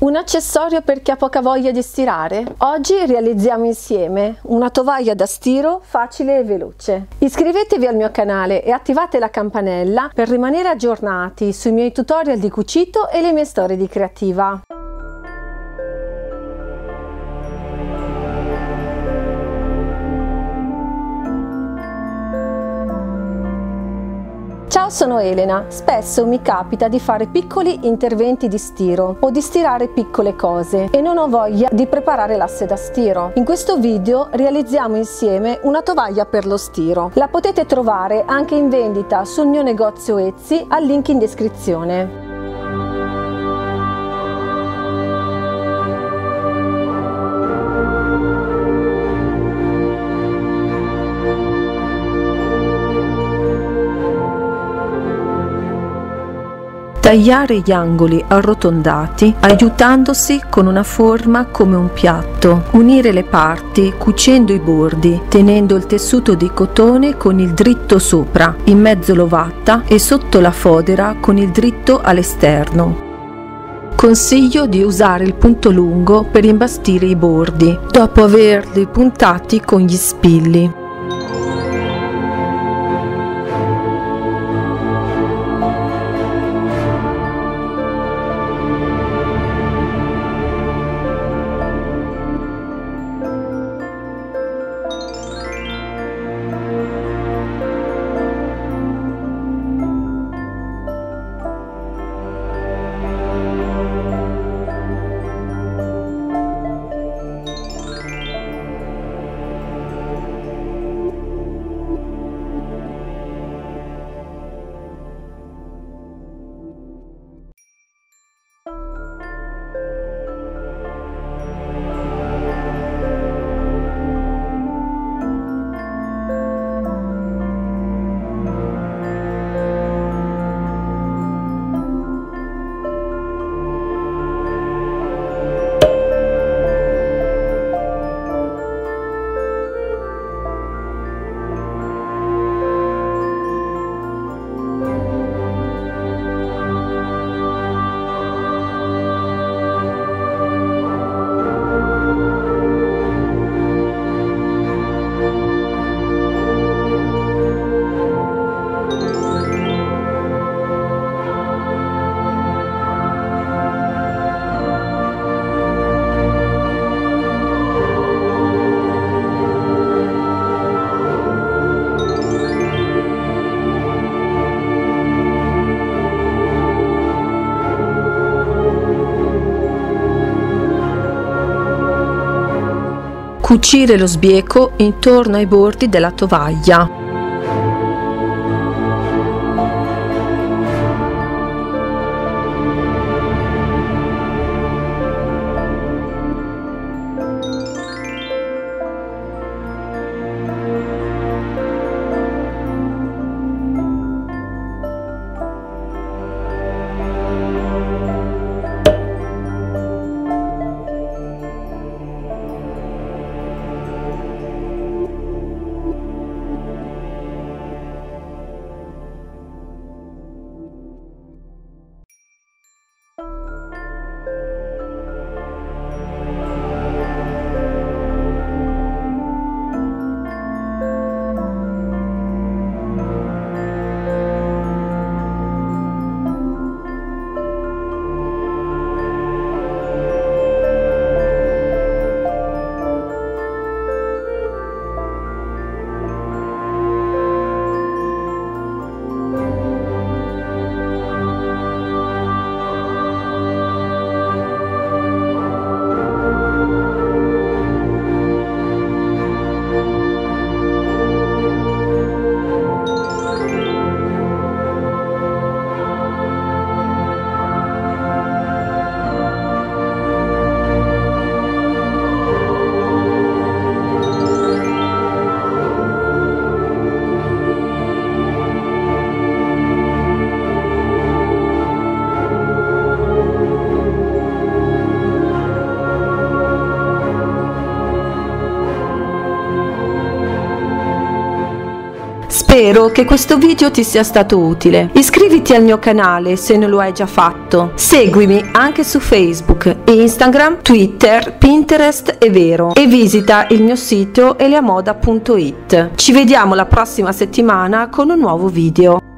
Un accessorio per chi ha poca voglia di stirare? Oggi realizziamo insieme una tovaglia da stiro facile e veloce. Iscrivetevi al mio canale e attivate la campanella per rimanere aggiornati sui miei tutorial di cucito e le mie storie di creativa. Sono Elena. Spesso mi capita di fare piccoli interventi di stiro o di stirare piccole cose e non ho voglia di preparare l'asse da stiro. In questo video realizziamo insieme una tovaglia per lo stiro. La potete trovare anche in vendita sul mio negozio Etsy al link in descrizione. Tagliare gli angoli arrotondati aiutandosi con una forma come un piatto. Unire le parti cucendo i bordi, tenendo il tessuto di cotone con il dritto sopra, in mezzo l'ovatta e sotto la fodera con il dritto all'esterno. Consiglio di usare il punto lungo per imbastire i bordi, dopo averli puntati con gli spilli. Cucire lo sbieco intorno ai bordi della tovaglia. Spero che questo video ti sia stato utile. Iscriviti al mio canale se non lo hai già fatto. Seguimi anche su Facebook, Instagram, Twitter, Pinterest e Vero e visita il mio sito eliamoda.it. Ci vediamo la prossima settimana con un nuovo video.